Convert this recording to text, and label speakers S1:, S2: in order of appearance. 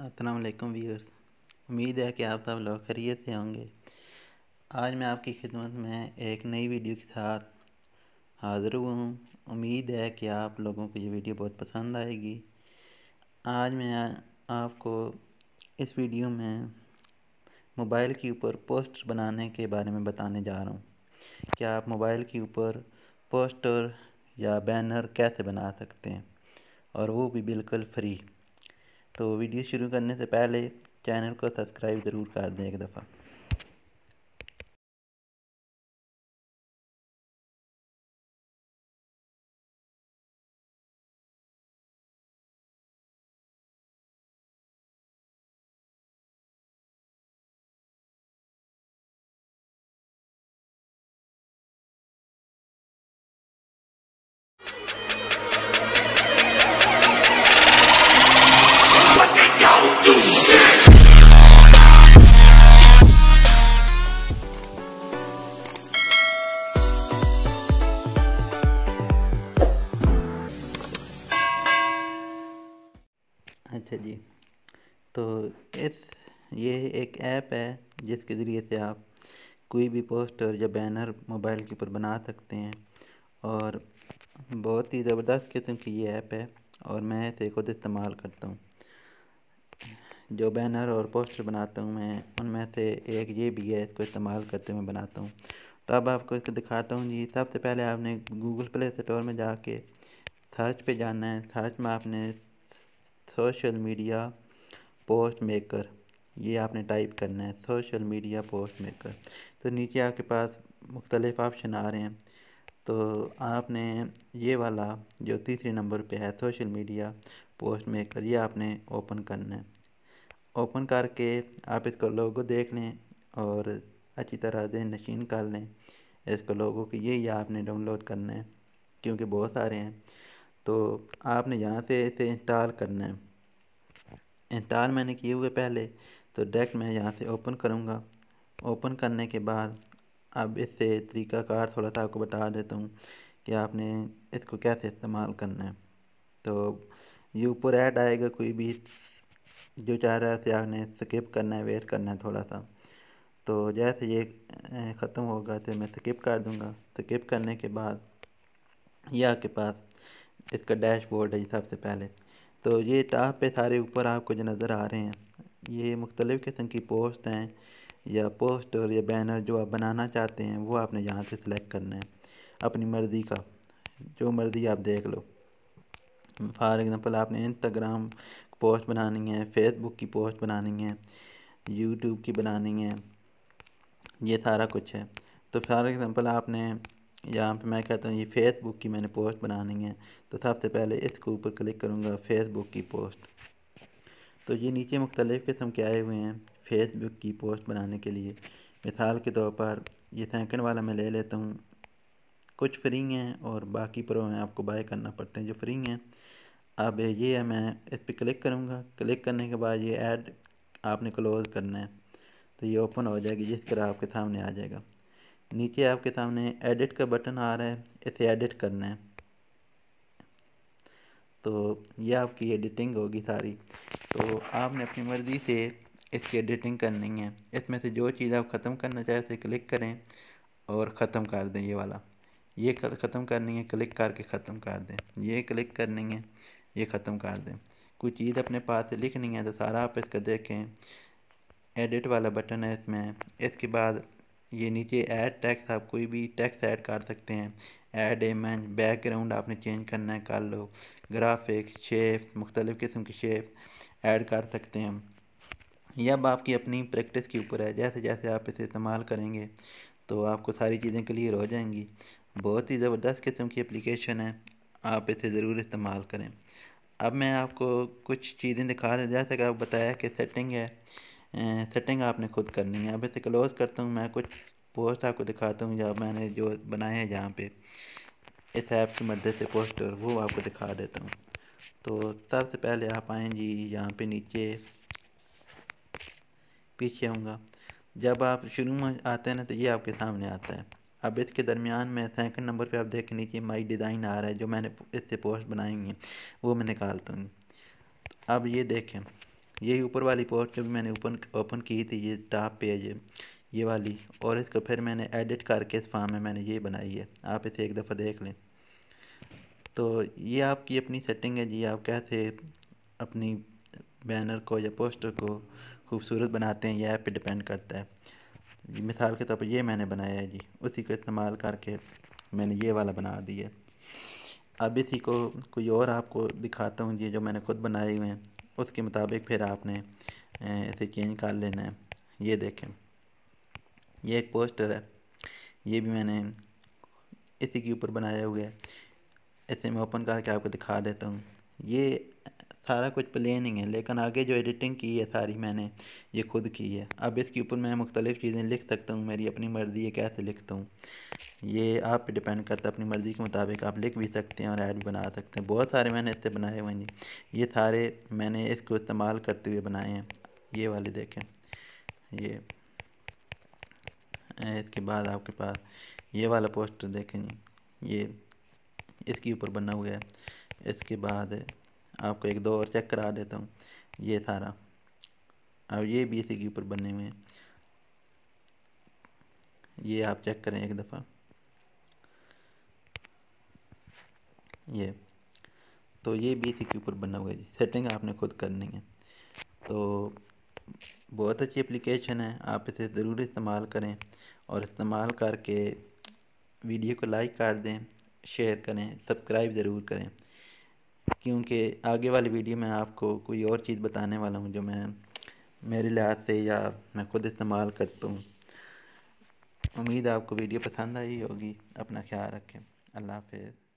S1: वालेकुम व्यूअर्स उम्मीद है कि आप सब लोग खैरियत से होंगे। आज मैं आपकी खिदमत में एक नई वीडियो के साथ हाज़िर हुआ हूँ। उम्मीद है कि आप लोगों को ये वीडियो बहुत पसंद आएगी। आज मैं आपको इस वीडियो में मोबाइल के ऊपर पोस्टर बनाने के बारे में बताने जा रहा हूँ। कि आप मोबाइल के ऊपर पोस्टर या बैनर कैसे बना सकते हैं? और वो भी बिल्कुल फ्री तो वीडियो शुरू करने से पहले चैनल को सब्सक्राइब ज़रूर कर दें एक दफ़ा। तो इस, ये एक ऐप है जिसके ज़रिए से आप कोई भी पोस्टर या बैनर मोबाइल के ऊपर बना सकते हैं। और बहुत ही ज़बरदस्त किस्म की ये ऐप है और मैं इसे खुद इस्तेमाल करता हूँ। जो बैनर और पोस्टर बनाता हूँ मैं, उनमें से एक ये भी है, इसको इस्तेमाल करते हुए बनाता हूँ। तो अब आपको इसको दिखाता हूँ जी। सबसे पहले आपने गूगल प्ले स्टोर में जाके सर्च पे जाना है। सर्च में आपने सोशल मीडिया पोस्ट मेकर, ये आपने टाइप करना है, सोशल मीडिया पोस्ट मेकर। तो नीचे आपके पास मुख्तलिफ़ ऑप्शन आ रहे हैं। तो आपने ये वाला जो तीसरे नंबर पे है, सोशल मीडिया पोस्ट मेकर, ये आपने ओपन करना है। ओपन करके आप इसको लोगो देख लें और अच्छी तरह से नशीन कर लें। इसको लोगो कि ये आपने डाउनलोड करना है, क्योंकि बहुत सारे हैं। तो आपने यहाँ से इसे इंस्टॉल करना है। इंस्टॉल मैंने किए हुए पहले तो डायरेक्ट मैं यहाँ से ओपन करूँगा। ओपन करने के बाद अब इससे तरीक़ाकार थोड़ा सा आपको बता देता हूँ कि आपने इसको कैसे इस्तेमाल करना है। तो ये ऊपर ऐड आएगा कोई भी, जो चाह रहा है आपने स्किप करना है वेट करना है थोड़ा सा। तो जैसे ये ख़त्म होगा तो मैं स्किप कर दूँगा। स्किप करने के बाद ये आपके पास इसका डैशबोर्ड है सबसे पहले। तो ये टॉप पे सारे ऊपर आपको जो नज़र आ रहे हैं, ये मुख्तलिफ़ किस्म की पोस्ट हैं, या पोस्टर या बैनर जो आप बनाना चाहते हैं, वो आपने यहाँ से सिलेक्ट करना है, अपनी मर्ज़ी का, जो मर्ज़ी आप देख लो। फॉर एग्ज़ाम्पल आपने इंस्टाग्राम पोस्ट बनानी है फेसबुक की पोस्ट बनानी है यूट्यूब की बनानी है, ये सारा कुछ है। तो फॉर एग्ज़ाम्पल आपने यहाँ पे मैं कहता हूँ, ये फेसबुक की मैंने पोस्ट बनानी है। तो सबसे पहले इसके ऊपर क्लिक करूँगा फेसबुक की पोस्ट तो ये नीचे मुख्तलिफ़ किस्म के आए हुए हैं फेसबुक की पोस्ट बनाने के लिए। मिसाल के तौर पर ये सेकंड वाला मैं ले लेता हूँ। कुछ फ्री हैं और बाकी प्रो हैं, आपको बाय करना पड़ते हैं जो फ्री हैं। अब ये है, मैं इस पर क्लिक करूँगा। क्लिक करने के बाद ये ऐड आपने क्लोज़ करना है। तो ये ओपन हो जाएगी, जिस तरह आपके सामने आ जाएगा। नीचे आपके सामने एडिट का बटन आ रहा है, इसे एडिट करना है। तो ये आपकी एडिटिंग होगी सारी। तो आपने अपनी मर्ज़ी से इसकी एडिटिंग करनी है। इसमें से जो चीज़ आप ख़त्म करना चाहें, उसे क्लिक करें और ख़त्म कर दें ये वाला। ये ख़त्म करनी है क्लिक करके ख़त्म कर दें। ये क्लिक करनी है, ये ख़त्म कर दें। कोई चीज़ अपने पास से लिखनी है तो सारा आप इसका देखें। एडिट वाला बटन है इसमें। इसके बाद ये नीचे ऐड टैक्स आप कोई भी टैक्स ऐड कर सकते हैं। ऐड इमेज बैकग्राउंड आपने चेंज करना है, कर लो। ग्राफिक्स शेप मुख्तलिफ़ किस्म की शेप ऐड कर सकते हैं। यह अब आपकी अपनी प्रैक्टिस के ऊपर है, जैसे जैसे आप इसे इस्तेमाल करेंगे तो आपको सारी चीज़ें क्लियर हो जाएँगी। बहुत ही ज़बरदस्त किस्म की एप्लीकेशन है, आप इसे ज़रूर इस्तेमाल करें। अब मैं आपको कुछ चीज़ें दिखा दें जैसे कि आप बताया कि सेटिंग है। सेटिंग आपने खुद करनी है। अब इसे क्लोज़ करता हूँ, मैं कुछ पोस्ट आपको दिखाता हूँ, जहाँ मैंने जो बनाए हैं, जहाँ पे इस ऐप की मदद से पोस्टर वो आपको दिखा देता हूँ। तो सबसे पहले आप आएँ जी यहाँ पे नीचे पीछे आऊँगा जब आप शुरू में आते हैं ना तो ये आपके सामने आता है। अब इसके दरमियान में सेकंड नंबर पे आप देखें नीचे माई डिज़ाइन आ रहा है, जो मैंने इससे पोस्ट बनाई है, वो मैं निकालता हूँ। अब ये देखें। यही ऊपर वाली पोस्ट जब मैंने ओपन ओपन की थी, ये टॉप पेज है ये वाली। और इसको फिर मैंने एडिट करके इस फॉर्म में मैंने ये बनाई है। आप इसे एक दफ़ा देख लें। तो ये आपकी अपनी सेटिंग है जी। आप कैसे अपनी बैनर को या पोस्टर को खूबसूरत बनाते हैं यह ऐप पे डिपेंड करता है। जी, मिसाल के तौर पर ये मैंने बनाया है जी। उसी को इस्तेमाल करके मैंने ये वाला बना दिया अब इसी को कोई और आपको दिखाता हूँ जी, जो मैंने खुद बनाए हुए हैं। उसके मुताबिक फिर आपने इसे चेंज कर लेना है। ये देखें, ये एक पोस्टर है। ये भी मैंने इसी के ऊपर बनाया हुआ है। इसे मैं ओपन करके आपको दिखा देता हूँ। ये सारा कुछ प्लेन ही है, लेकिन आगे जो एडिटिंग की है सारी मैंने ये खुद की है। अब इसके ऊपर मैं मुख्तलिफ़ चीज़ें लिख सकता हूँ, मेरी अपनी मर्ज़ी है कैसे लिखता हूँ। ये आप पे डिपेंड करता है, अपनी मर्ज़ी के मुताबिक आप लिख भी सकते हैं और ऐड बना सकते हैं। बहुत सारे मैंने इससे बनाए हुए हैं। ये सारे मैंने इसको इस्तेमाल करते हुए बनाए हैं। ये वाले देखें। ये, इसके बाद आपके पास ये वाला पोस्टर देखें। ये, इसके ऊपर बना हुआ है। इसके बाद आपको एक दो और चेक करा देता हूँ। ये सारा। अब ये भी इसी के ऊपर बने हुए हैं। ये आप चेक करें एक दफ़ा। ये। तो ये भी इसी के ऊपर बना हुआ है जी। सेटिंग आपने खुद करनी है। तो बहुत अच्छी एप्लीकेशन है। आप इसे ज़रूर इस्तेमाल करें और इस्तेमाल करके वीडियो को लाइक कर दें शेयर करें सब्सक्राइब ज़रूर करें। क्योंकि आगे वाली वीडियो में आपको कोई और चीज़ बताने वाला हूँ जो मैं, मेरे लिहाज से या मैं खुद इस्तेमाल करता हूँ। उम्मीद आपको वीडियो पसंद आई होगी। अपना ख्याल रखें। अल्लाह हाफिज़।